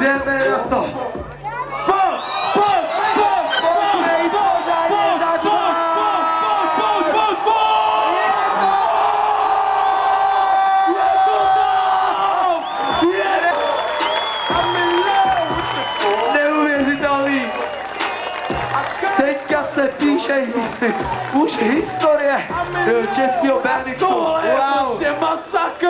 Jdeme na to. Pojď, pojď, pojď, pojď, Teďka se píše už historie českého Bernixu. Tohle je Wow. prostě masakr!